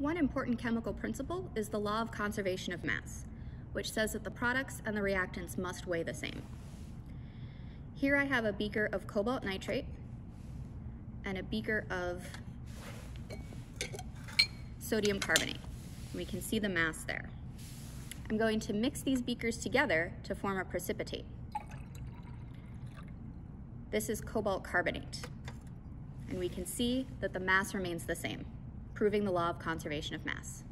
One important chemical principle is the law of conservation of mass, which says that the products and the reactants must weigh the same. Here I have a beaker of cobalt nitrate and a beaker of sodium carbonate. We can see the mass there. I'm going to mix these beakers together to form a precipitate. This is cobalt carbonate. And we can see that the mass remains the same, proving the law of conservation of mass.